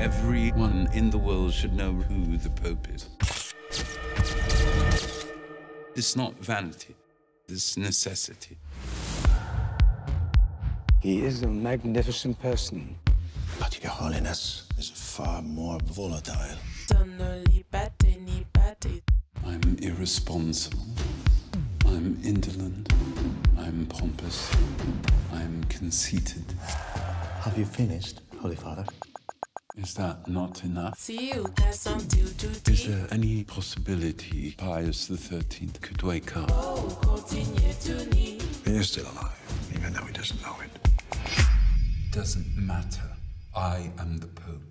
Everyone in the world should know who the Pope is. It's not vanity, it's necessity. He is a magnificent person. But your holiness is far more volatile. I'm irresponsible. I'm indolent. I'm pompous. I'm conceited. Have you finished, Holy Father? Is that not enough? See you, that's until Is there any possibility Pius XIII could wake up? Oh, continue to need. He is still alive, even though he doesn't know it. Doesn't matter. I am the Pope.